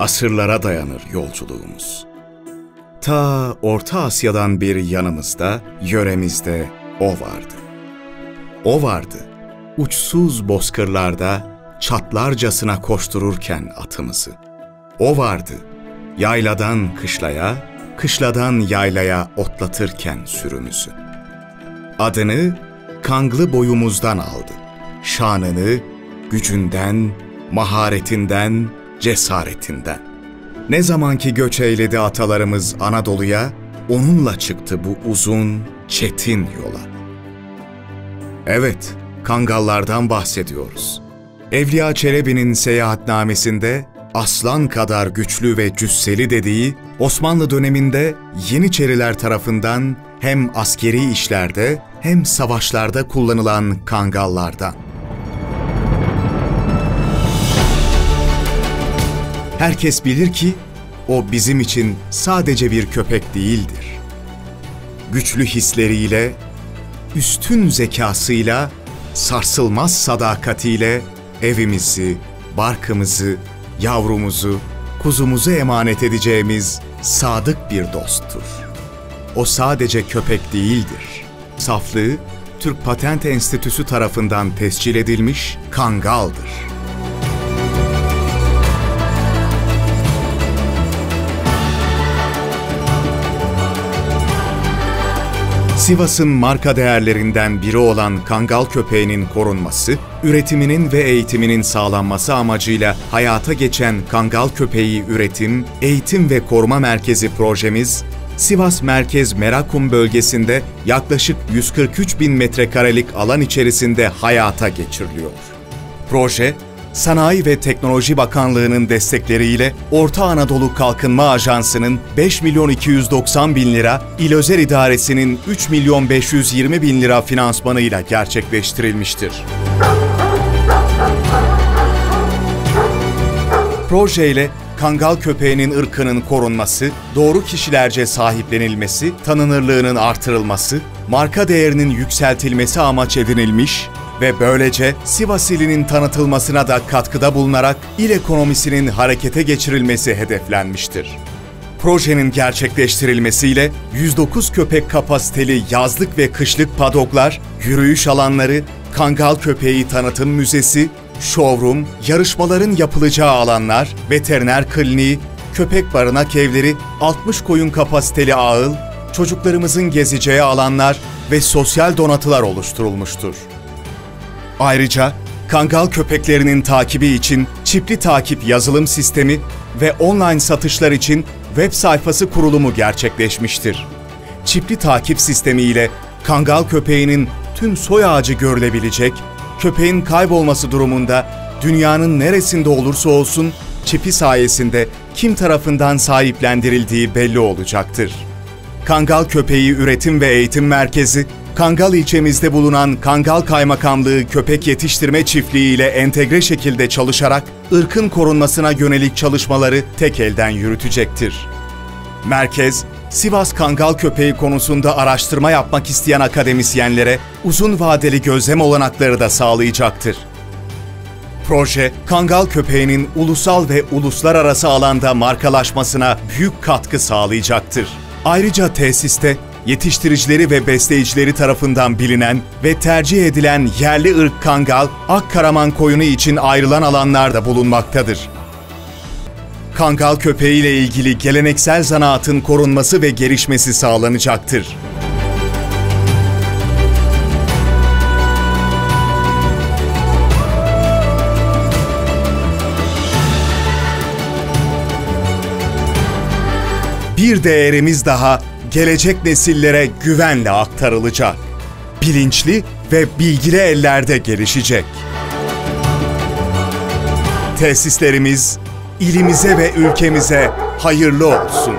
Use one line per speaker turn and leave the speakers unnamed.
asırlara dayanır yolculuğumuz. Ta Orta Asya'dan bir yanımızda, yöremizde o vardı. O vardı, uçsuz bozkırlarda çatlarcasına koştururken atımızı. O vardı, yayladan kışlaya, kışladan yaylaya otlatırken sürümüzü. Adını kanglı boyumuzdan aldı. Şanını gücünden, maharetinden, cesaretinden. Ne zamanki göç eyledi atalarımız Anadolu'ya, onunla çıktı bu uzun, çetin yola. Evet, Kangallardan bahsediyoruz. Evliya Çelebi'nin seyahatnamesinde aslan kadar güçlü ve cüsseli dediği Osmanlı döneminde Yeniçeriler tarafından hem askeri işlerde hem savaşlarda kullanılan kangallardan. Herkes bilir ki o bizim için sadece bir köpek değildir. Güçlü hisleriyle, üstün zekasıyla, sarsılmaz sadakatiyle evimizi, barkımızı, yavrumuzu, kuzumuzu emanet edeceğimiz sadık bir dosttur. O sadece köpek değildir. Saflığı Türk Patent Enstitüsü tarafından tescil edilmiş kangaldır. Sivas'ın marka değerlerinden biri olan kangal köpeğinin korunması, üretiminin ve eğitiminin sağlanması amacıyla hayata geçen Kangal Köpeği Üretim, Eğitim ve Koruma Merkezi projemiz, Sivas Merkez Merakum bölgesinde yaklaşık 143 bin metrekarelik alan içerisinde hayata geçiriliyor. Proje, Sanayi ve Teknoloji Bakanlığı'nın destekleriyle Orta Anadolu Kalkınma Ajansı'nın 5 milyon 290 bin lira, İl Özel İdaresi'nin 3 milyon 520 bin lira finansmanıyla gerçekleştirilmiştir. Projeyle kangal köpeğinin ırkının korunması, doğru kişilerce sahiplenilmesi, tanınırlığının artırılması, marka değerinin yükseltilmesi amaç edinilmiş ve böylece Sivas ilinin tanıtılmasına da katkıda bulunarak il ekonomisinin harekete geçirilmesi hedeflenmiştir. Projenin gerçekleştirilmesiyle 109 köpek kapasiteli yazlık ve kışlık padoklar, yürüyüş alanları, Kangal Köpeği Tanıtım Müzesi, showroom, yarışmaların yapılacağı alanlar, veteriner kliniği, köpek barınak evleri, 60 koyun kapasiteli ağıl, çocuklarımızın gezeceği alanlar ve sosyal donatılar oluşturulmuştur. Ayrıca kangal köpeklerinin takibi için çipli takip yazılım sistemi ve online satışlar için web sayfası kurulumu gerçekleşmiştir. Çipli takip sistemi ile kangal köpeğinin tüm soy ağacı görülebilecek, köpeğin kaybolması durumunda dünyanın neresinde olursa olsun çipi sayesinde kim tarafından sahiplendirildiği belli olacaktır. Kangal Köpeği Üretim ve Eğitim Merkezi, Kangal ilçemizde bulunan Kangal Kaymakamlığı Köpek Yetiştirme Çiftliği ile entegre şekilde çalışarak ırkın korunmasına yönelik çalışmaları tek elden yürütecektir. Merkez, Sivas Kangal köpeği konusunda araştırma yapmak isteyen akademisyenlere uzun vadeli gözlem olanakları da sağlayacaktır. Proje, Kangal köpeğinin ulusal ve uluslararası alanda markalaşmasına büyük katkı sağlayacaktır. Ayrıca tesiste yetiştiricileri ve besleyicileri tarafından bilinen ve tercih edilen yerli ırk kangal, Akkaraman koyunu için ayrılan alanlarda bulunmaktadır. Kangal köpeği ile ilgili geleneksel zanaatın korunması ve gelişmesi sağlanacaktır. Bir değerimiz daha gelecek nesillere güvenle aktarılacak. Bilinçli ve bilgili ellerde gelişecek. Tesislerimiz ilimize ve ülkemize hayırlı olsun.